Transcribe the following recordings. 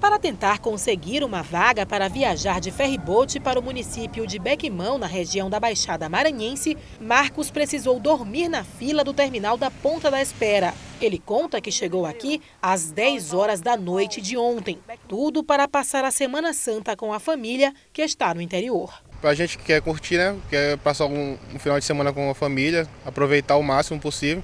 Para tentar conseguir uma vaga para viajar de ferribote para o município de Bequimão, na região da Baixada Maranhense, Marcos precisou dormir na fila do terminal da Ponta da Espera. Ele conta que chegou aqui às 10 horas da noite de ontem. Tudo para passar a Semana Santa com a família que está no interior. Para a gente que quer curtir, né? Quer passar um, um final de semana com a família, aproveitar o máximo possível.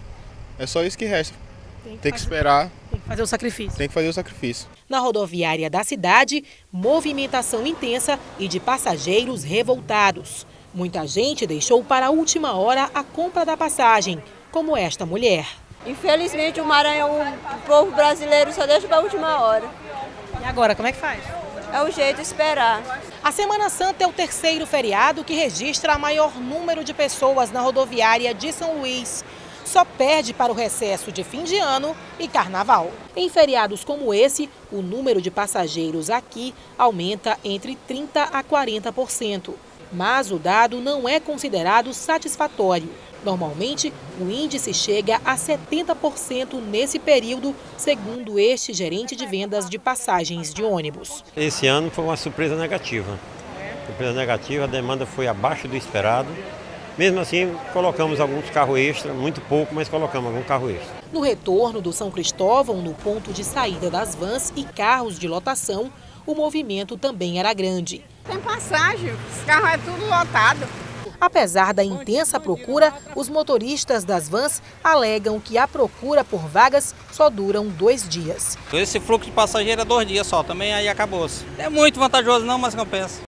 É só isso que resta. Tem que, tem que esperar. Tem que fazer o sacrifício. Tem que fazer o sacrifício. Na rodoviária da cidade, movimentação intensa e de passageiros revoltados. Muita gente deixou para a última hora a compra da passagem, como esta mulher. Infelizmente o Maranhão, o povo brasileiro só deixa para a última hora. E agora, como é que faz? É o jeito de esperar. A Semana Santa é o terceiro feriado que registra a maior número de pessoas na rodoviária de São Luís só perde para o recesso de fim de ano e carnaval. Em feriados como esse, o número de passageiros aqui aumenta entre 30% a 40%. Mas o dado não é considerado satisfatório. Normalmente, o índice chega a 70% nesse período, segundo este gerente de vendas de passagens de ônibus. Esse ano foi uma surpresa negativa. Surpresa negativa, a demanda foi abaixo do esperado. Mesmo assim, colocamos alguns carros extra, muito pouco, mas colocamos algum carro extra. No retorno do São Cristóvão, no ponto de saída das vans e carros de lotação, o movimento também era grande. Tem passagem, os carros é tudo lotado. Apesar da intensa procura, os motoristas das vans alegam que a procura por vagas só duram dois dias. Esse fluxo de passageiro é dois dias só, também aí acabou-se. É muito vantajoso não, mas compensa.